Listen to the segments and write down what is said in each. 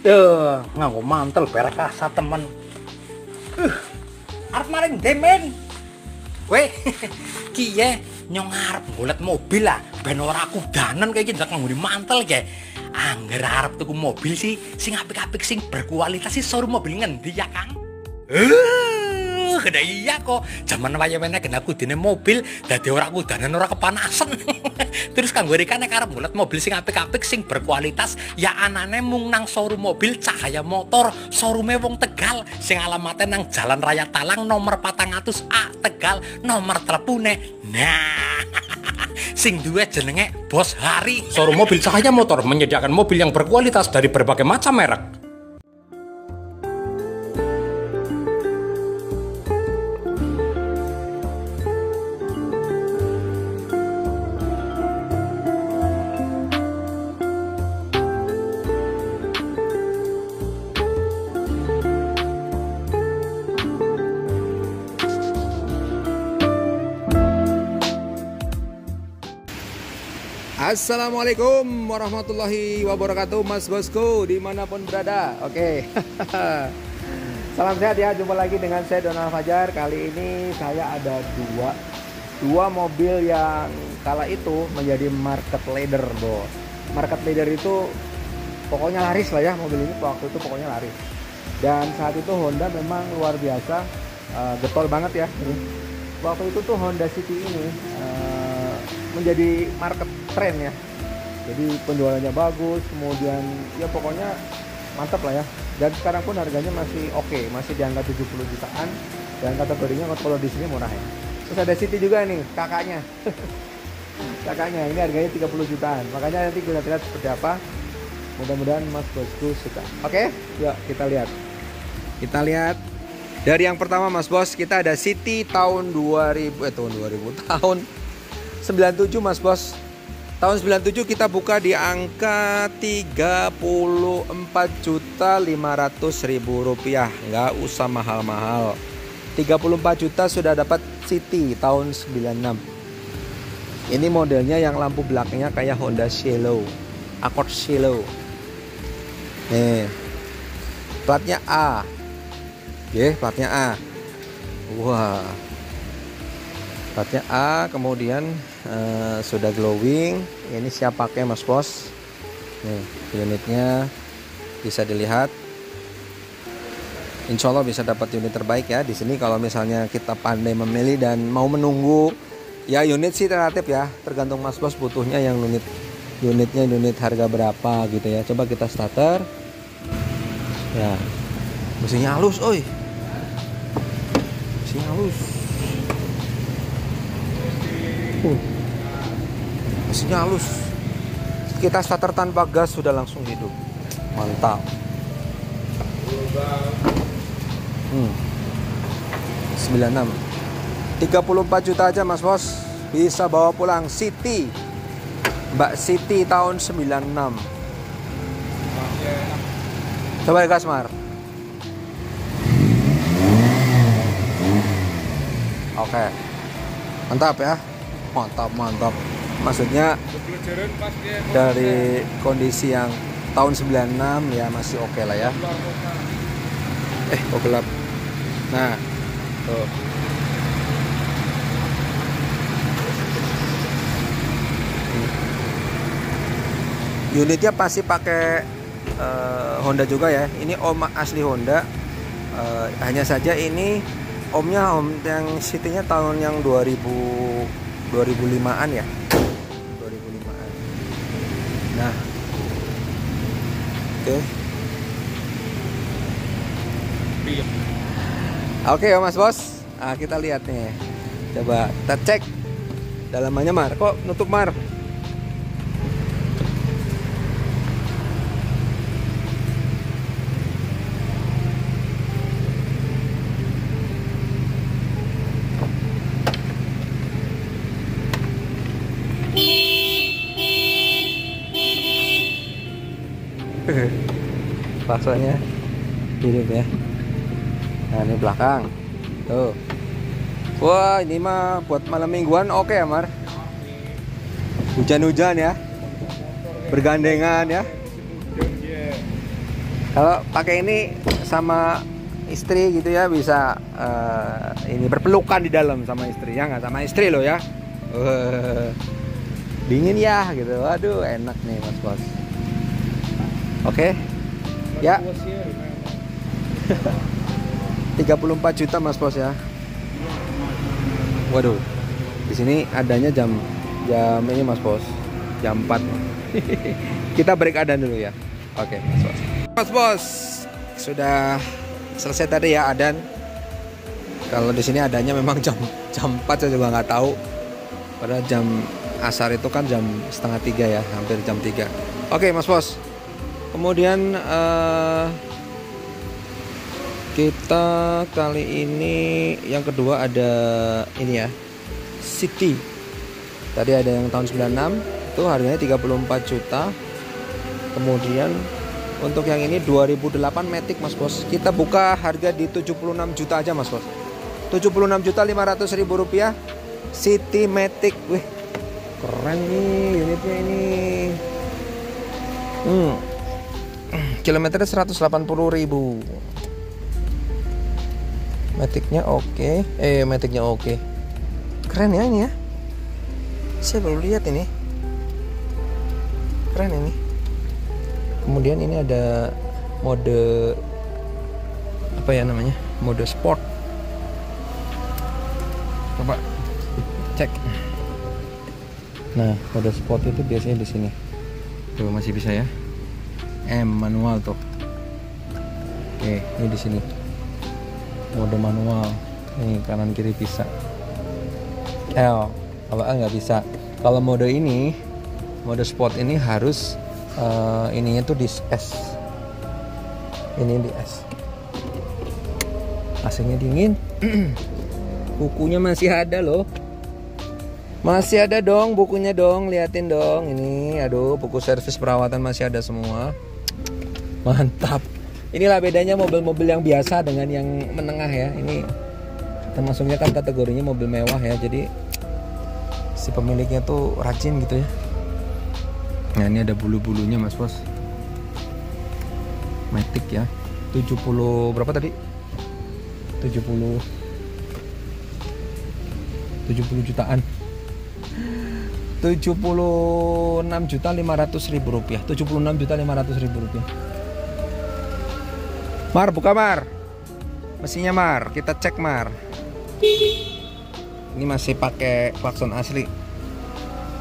Duh, nganggo mantel berek asa temen. Uh, arep maring demen. Weh, kiye nyong arep golek mobil lah, ben ora kudanan kayak gitu nganggo mantel kayak. Angger arep tuku mobil sih sing apik-apik sing berkualitas sih showroom mobil ngendi ya, Kang? Eh, uh, iya kok. Zaman waya-wene kena kudine mobil, dadi ora kudanan ora kepanasan. Terus kanggo rekane karep golek mobil sing apik-apik sing berkualitas, ya anane mung nang showroom mobil Cahaya Motor, showroome wong Tegal sing alamatnya nang Jalan Raya Talang nomor 400A Tegal, nomor telepone. Nah, sing duwe jenenge Bos Hari. Showroom mobil Cahaya Motor menyediakan mobil yang berkualitas dari berbagai macam merek. Assalamualaikum warahmatullahi wabarakatuh Mas Bosku di mana pun berada. Oke. Salam sehat ya jumpa lagi dengan saya Donald Fajar. Kali ini saya ada dua Dua mobil yang kala itu menjadi market leader bos. Market leader itu pokoknya laris lah ya mobil ini waktu itu pokoknya laris. Dan saat itu Honda memang luar biasa uh, Getol banget ya. Waktu itu tuh Honda City ini uh, menjadi market tren ya. Jadi penjualannya bagus kemudian ya pokoknya mantap lah ya. Dan sekarang pun harganya masih oke okay, masih di angka 70 jutaan. Dan kategorinya kalau di sini murah ya. Terus ada City juga nih kakaknya. Kakaknya ini harganya 30 jutaan. Makanya nanti kita lihat seperti apa. Mudah-mudahan mas bosku suka. Oke? Okay? yuk kita lihat. Kita lihat. Dari yang pertama mas bos kita ada City tahun 2000 eh tahun 2000 tahun 97 mas bos Tahun 97 kita buka di angka 34 juta 500 ribu rupiah. Nggak usah mahal-mahal. 34 juta sudah dapat City tahun 96 Ini modelnya yang lampu belakangnya kayak Honda Cielo Accord Cielo Nih Platnya A. Oke, platnya A. Wah Platnya A kemudian uh, sudah glowing. Ini siap pakai mas bos. Nih unitnya bisa dilihat. Insya Allah bisa dapat unit terbaik ya di sini kalau misalnya kita pandai memilih dan mau menunggu. Ya unit sih relatif ya. Tergantung mas bos butuhnya yang unit unitnya unit harga berapa gitu ya. Coba kita starter. Ya mesinnya halus oi. Mesinnya halus Uh. Mesinnya halus. Kita starter tanpa gas sudah langsung hidup. Mantap. Hmm. 96. 34 juta aja Mas Bos. Bisa bawa pulang City. Mbak City tahun 96. Coba gas Mar. Oke. Mantap ya mantap mantap. Maksudnya dari kondisi yang tahun 96 ya masih oke okay lah ya. Eh kok gelap? Nah tuh. Unitnya pasti pakai uh, Honda juga ya. Ini om asli Honda. Uh, hanya saja ini omnya om yang city-nya tahun yang 2000 2005-an ya? 2005-an nah. Oke. Okay. oke okay, mas bos. Nah, kita lihat nih. Coba kita cek. Dalamannya mar. Kok nutup mar baksonya hidup ya. Nah ini belakang. Tuh. Wah ini mah buat malam mingguan oke okay ya Mar? Hujan-hujan ya. Bergandengan ya. Kalau pakai ini sama istri gitu ya bisa uh, ini berpelukan di dalam sama istri ya nggak? Sama istri loh ya. Uh, dingin ya gitu. Waduh enak nih mas bos. Oke. okay. Ya. 34 juta mas bos ya. Waduh. Di sini adanya jam jam ini mas bos. Jam 4 kita break adan dulu ya. Oke mas bos. Mas bos sudah selesai tadi ya adan. Kalau di sini adanya memang jam jam 4 saya juga nggak tahu. Pada jam asar itu kan jam setengah tiga ya hampir jam 3 oke mas bos kemudian uh, kita kali ini yang kedua ada ini ya City tadi ada yang tahun 96 itu harganya 34 juta kemudian untuk yang ini 2008 Matic Mas Bos. Kita buka harga di 76 juta aja Mas Bos. 76 juta 500 ribu rupiah. City Matic. Wih. Keren nih unitnya ini. Hmm. Kilometernya 180 ribu. Maticnya oke. Okay. Eh, Maticnya oke. Okay. Keren ya ini ya. Saya baru lihat ini. Keren ini kemudian ini ada mode apa ya namanya mode sport coba cek nah mode sport itu biasanya di sini tuh masih bisa ya M manual tuh. Oke ini di sini. Mode manual. Ini kanan kiri bisa. L kalau L nggak bisa. Kalau mode ini mode sport ini harus uh, ininya tuh di es ini di es AC-nya dingin. Bukunya masih ada loh. Masih ada dong bukunya dong. Liatin dong. Ini aduh buku servis perawatan masih ada semua mantap. Inilah bedanya mobil-mobil yang biasa dengan yang menengah ya. Ini termasuknya kan kategorinya mobil mewah ya. Jadi si pemiliknya tuh rajin gitu ya. Nah ini ada bulu-bulunya mas bos. Matic ya. 70 berapa tadi? 70 70 jutaan. 76 juta 500 ribu rupiah. 76 juta 500 ribu rupiah Mar buka Mar mesinnya Mar kita cek Mar ini masih pakai klakson asli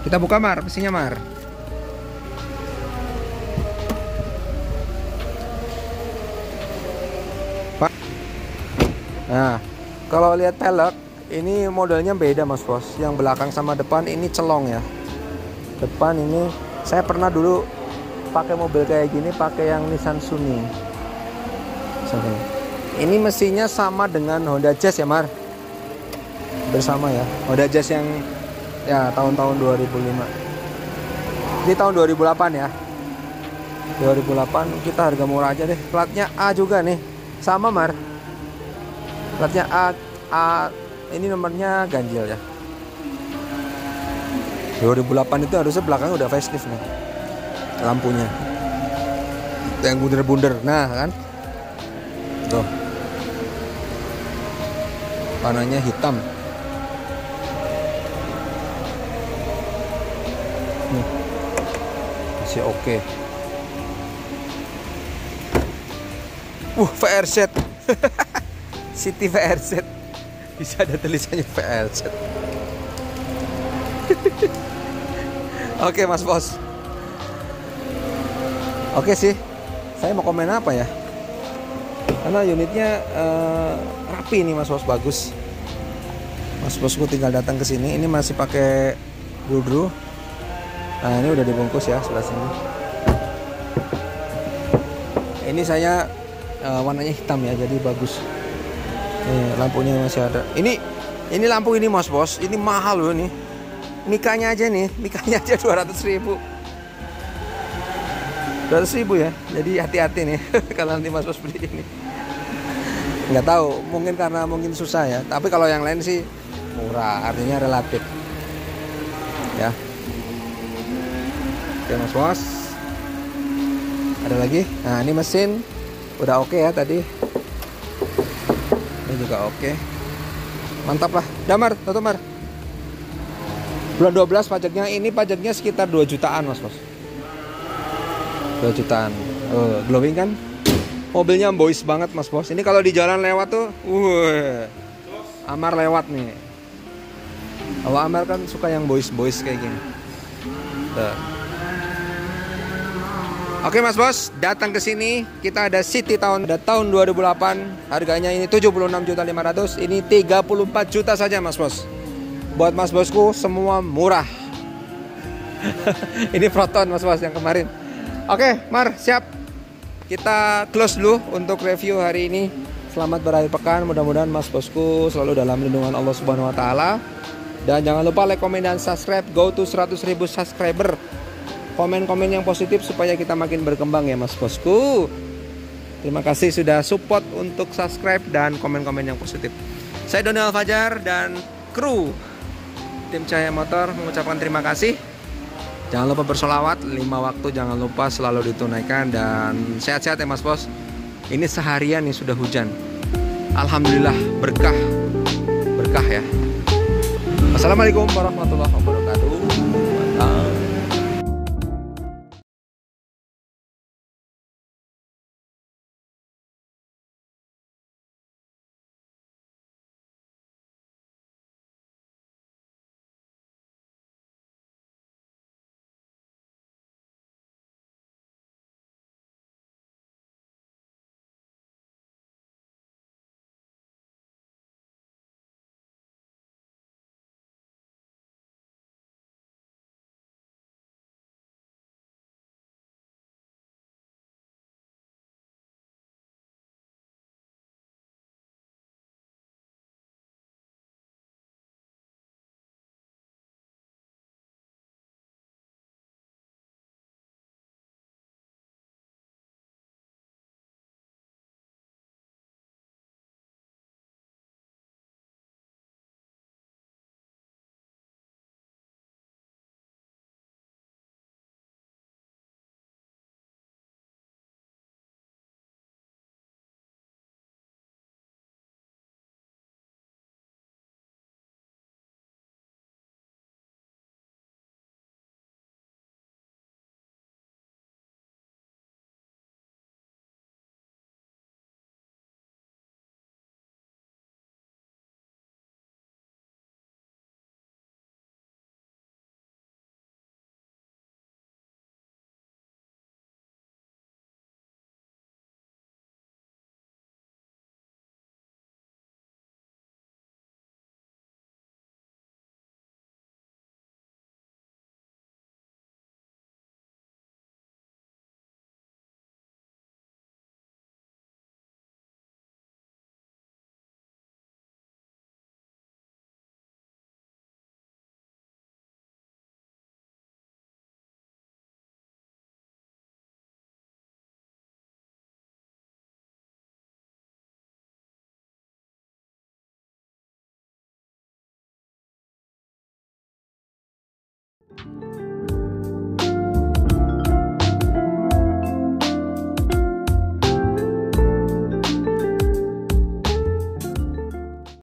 kita buka Mar mesinnya Mar Nah, kalau lihat pelek, ini modelnya beda mas bos. Yang belakang sama depan ini celong ya. Depan ini saya pernah dulu pakai mobil kayak gini, pakai yang Nissan Sunny. Ini mesinnya sama dengan Honda Jazz ya Mar. Bersama ya. Honda Jazz yang ya tahun-tahun 2005. Ini tahun 2008 ya. 2008 kita harga murah aja deh. Platnya A juga nih. Sama Mar platnya A A ini nomornya ganjil ya 2008 itu harusnya belakang udah facelift nih lampunya yang bunder-bunder nah kan tuh. Warnanya hitam. Nih masih oke. Okay. uh VRZ City VRZ bisa ada tulisannya VRZ Oke mas bos. Oke sih. Saya mau komen apa ya Karena unitnya uh, rapi nih mas bos. Bagus. Mas bosku tinggal datang ke sini. Ini masih pakai gudru Nah ini udah dibungkus ya sebelah sini. Ini saya uh, warnanya hitam ya jadi bagus. Nih, lampunya masih ada. Ini ini lampu ini Mas Bos, ini mahal loh nih. Mikanya aja nih, mikanya aja 200 ribu. 200 ribu ya, jadi hati-hati nih kalau nanti Mas Bos beli ini. Nggak tahu, mungkin karena mungkin susah ya. Tapi kalau yang lain sih murah, artinya relatif. Ya. Oke Mas Bos. Ada lagi? Nah ini mesin udah oke ya tadi ini juga oke mantap lah damar tutup mar bulan 12 pajaknya ini pajaknya sekitar 2 jutaan mas bos 2 jutaan oh, glowing kan mobilnya boys banget mas bos ini kalau di jalan lewat tuh uh Amar lewat nih kalau Amar kan suka yang boys boys kayak gini tuh. Oke Mas Bos, datang ke sini kita ada City tahun ada tahun 2008, harganya ini 76.500, ini 34 juta saja Mas Bos. Buat Mas Bosku semua murah. ini Proton Mas Bos yang kemarin. Oke, Mar, siap. Kita close dulu untuk review hari ini. Selamat berakhir pekan, mudah-mudahan Mas Bosku selalu dalam lindungan Allah Subhanahu wa taala. Dan jangan lupa like, komen, dan subscribe. Go to 100.000 subscriber komen-komen yang positif supaya kita makin berkembang ya Mas Bosku. Terima kasih sudah support untuk subscribe dan komen-komen yang positif. Saya Donald Fajar dan kru tim Cahaya Motor mengucapkan terima kasih. Jangan lupa bersolawat lima waktu jangan lupa selalu ditunaikan dan sehat-sehat ya Mas Bos. Ini seharian nih sudah hujan. Alhamdulillah berkah berkah ya. Assalamualaikum warahmatullahi wabarakatuh.